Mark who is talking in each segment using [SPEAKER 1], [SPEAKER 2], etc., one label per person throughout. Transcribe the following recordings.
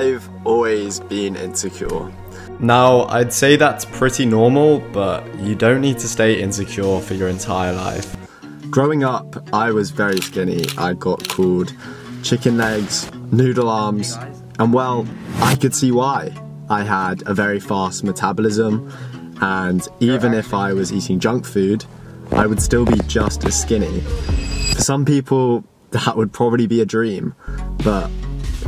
[SPEAKER 1] I've always been insecure.
[SPEAKER 2] Now, I'd say that's pretty normal, but you don't need to stay insecure for your entire life.
[SPEAKER 1] Growing up, I was very skinny. I got called chicken legs, noodle arms, and well, I could see why. I had a very fast metabolism, and even if I was eating junk food, I would still be just as skinny. For some people, that would probably be a dream, but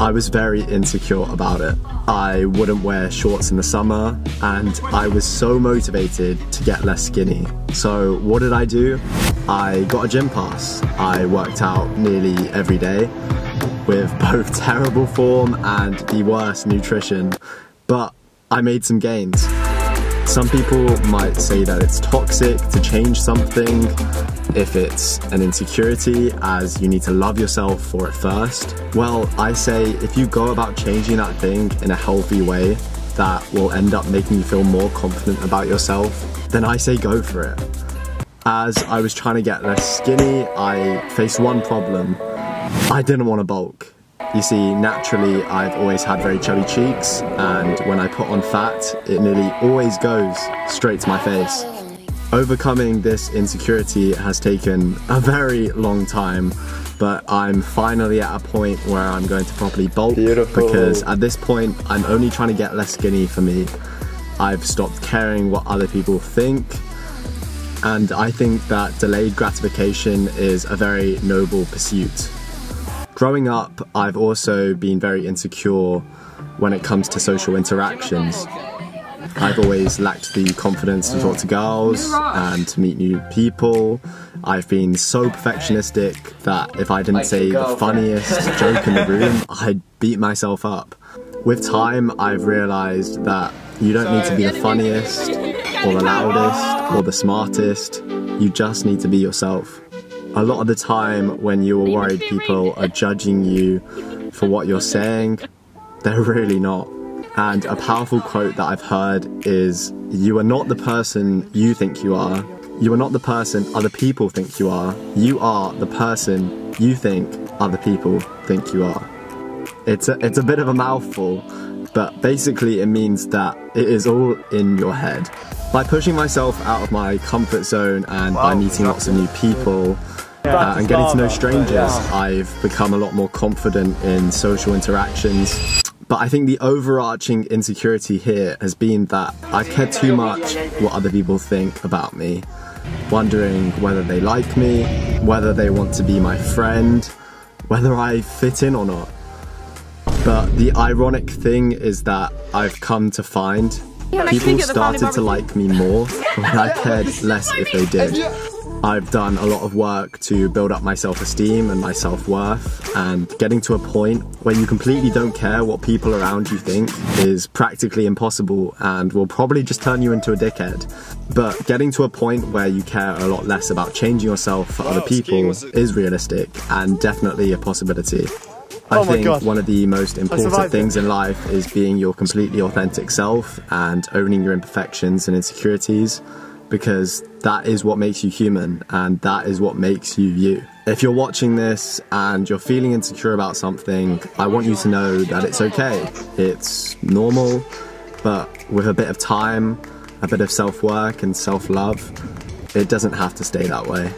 [SPEAKER 1] I was very insecure about it. I wouldn't wear shorts in the summer and I was so motivated to get less skinny. So what did I do? I got a gym pass. I worked out nearly every day with both terrible form and the worst nutrition, but I made some gains. Some people might say that it's toxic to change something if it's an insecurity as you need to love yourself for it first. Well, I say if you go about changing that thing in a healthy way that will end up making you feel more confident about yourself, then I say go for it. As I was trying to get less skinny, I faced one problem. I didn't want to bulk. You see, naturally, I've always had very chubby cheeks, and when I put on fat, it nearly always goes straight to my face. Overcoming this insecurity has taken a very long time, but I'm finally at a point where I'm going to properly bulk
[SPEAKER 2] Beautiful.
[SPEAKER 1] because at this point, I'm only trying to get less skinny for me. I've stopped caring what other people think, and I think that delayed gratification is a very noble pursuit. Growing up, I've also been very insecure when it comes to social interactions. I've always lacked the confidence to talk to girls and to meet new people. I've been so perfectionistic that if I didn't say the funniest joke in the room, I'd beat myself up. With time, I've realised that you don't need to be the funniest, or the loudest, or the smartest. You just need to be yourself. A lot of the time, when you're worried people are judging you for what you're saying, they're really not. And a powerful quote that I've heard is You are not the person you think you are. You are not the person other people think you are. You are the person you think other people think you are. It's a, it's a bit of a mouthful, but basically it means that it is all in your head. By pushing myself out of my comfort zone and by meeting lots of new people, uh, and getting to know strangers, I've become a lot more confident in social interactions. But I think the overarching insecurity here has been that I care too much what other people think about me, wondering whether they like me, whether they want to be my friend, whether I fit in or not. But the ironic thing is that I've come to find people started to like me more when I cared less if they did. I've done a lot of work to build up my self-esteem and my self-worth and getting to a point where you completely don't care what people around you think is practically impossible and will probably just turn you into a dickhead. But getting to a point where you care a lot less about changing yourself for other people is realistic and definitely a possibility. I
[SPEAKER 3] Oh
[SPEAKER 1] think
[SPEAKER 3] God.
[SPEAKER 1] one of the most important things in life is being your completely authentic self and owning your imperfections and insecurities because that is what makes you human and that is what makes you you. If you're watching this and you're feeling insecure about something, I want you to know that it's okay. It's normal, but with a bit of time, a bit of self work and self love, it doesn't have to stay that way.